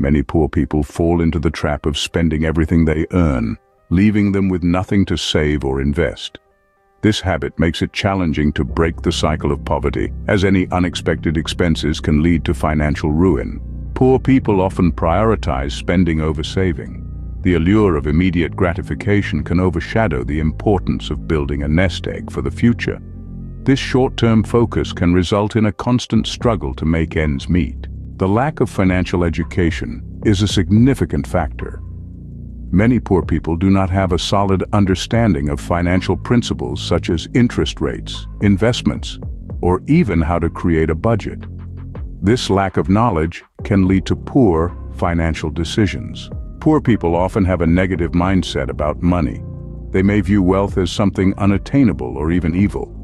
Many poor people fall into the trap of spending everything they earn, leaving them with nothing to save or invest. This habit makes it challenging to break the cycle of poverty, as any unexpected expenses can lead to financial ruin. Poor people often prioritize spending over saving. The allure of immediate gratification can overshadow the importance of building a nest egg for the future. This short-term focus can result in a constant struggle to make ends meet. The lack of financial education is a significant factor. Many poor people do not have a solid understanding of financial principles such as interest rates, investments, or even how to create a budget. This lack of knowledge can lead to poor financial decisions. Poor people often have a negative mindset about money. They may view wealth as something unattainable or even evil.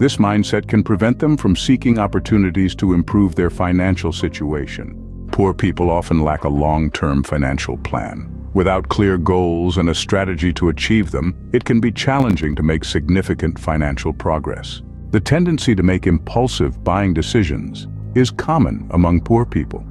This mindset can prevent them from seeking opportunities to improve their financial situation. Poor people often lack a long-term financial plan. Without clear goals and a strategy to achieve them, it can be challenging to make significant financial progress. The tendency to make impulsive buying decisions is common among poor people.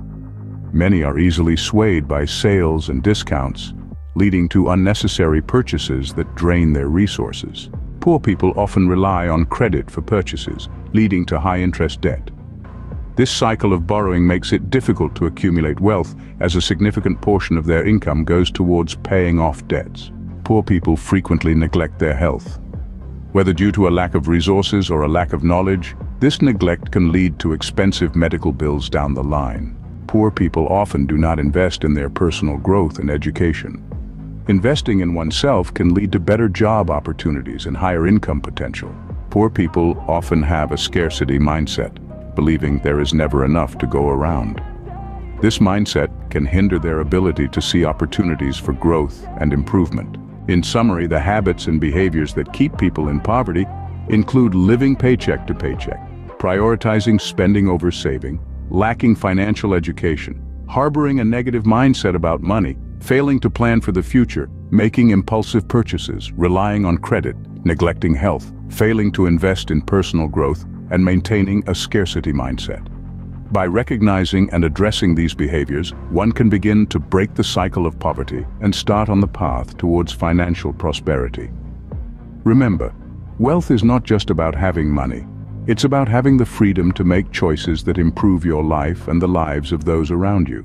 Many are easily swayed by sales and discounts, leading to unnecessary purchases that drain their resources. Poor people often rely on credit for purchases, leading to high-interest debt. This cycle of borrowing makes it difficult to accumulate wealth as a significant portion of their income goes towards paying off debts. Poor people frequently neglect their health. Whether due to a lack of resources or a lack of knowledge, this neglect can lead to expensive medical bills down the line. Poor people often do not invest in their personal growth and education. Investing in oneself can lead to better job opportunities and higher income potential. Poor people often have a scarcity mindset, believing there is never enough to go around. This mindset can hinder their ability to see opportunities for growth and improvement. In summary, the habits and behaviors that keep people in poverty include living paycheck to paycheck, prioritizing spending over saving, lacking financial education, harboring a negative mindset about money, failing to plan for the future, making impulsive purchases, relying on credit, neglecting health, failing to invest in personal growth, and maintaining a scarcity mindset. By recognizing and addressing these behaviors, one can begin to break the cycle of poverty and start on the path towards financial prosperity. Remember, wealth is not just about having money. It's about having the freedom to make choices that improve your life and the lives of those around you.